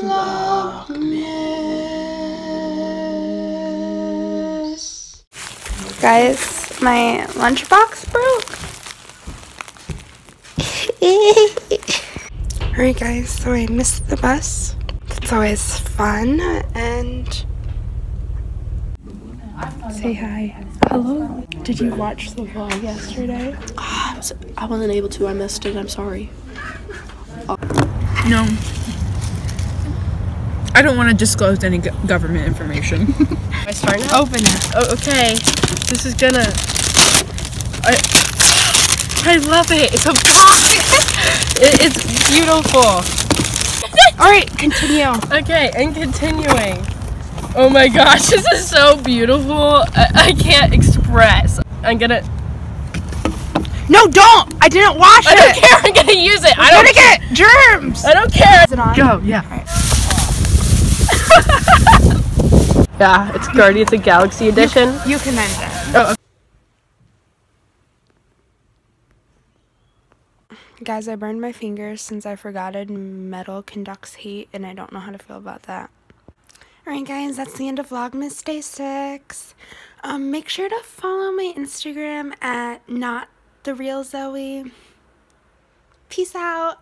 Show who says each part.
Speaker 1: Vlogmas. Guys, my lunchbox broke. Alright guys, so I missed the bus. It's always fun and say hi. Hello. Did you watch the vlog yesterday?
Speaker 2: Ah, I, was, I wasn't able to. I missed it. I'm sorry.
Speaker 3: No. I don't want to disclose any government information.
Speaker 2: I start now?
Speaker 1: Open it.
Speaker 2: Oh, okay. This is gonna. I, I love it. It's a box. it, it's beautiful.
Speaker 1: Alright, continue.
Speaker 2: Okay, and continuing. Oh my gosh, this is so beautiful. I, I can't express. I'm gonna.
Speaker 1: No, don't! I didn't wash it!
Speaker 2: I don't care. I'm gonna use it. I
Speaker 1: I'm
Speaker 2: don't.
Speaker 1: gonna get germs!
Speaker 2: I don't care.
Speaker 1: Is it on?
Speaker 2: Go. Yeah. yeah, it's Guardians of the Galaxy edition.
Speaker 1: You can end it.
Speaker 2: Oh,
Speaker 1: Guys, I burned my fingers since I forgot it. Metal conducts heat, and I don't know how to feel about that. Alright, guys, that's the end of Vlogmas Day 6. Um, make sure to follow my Instagram at not the real Zoe. Peace out.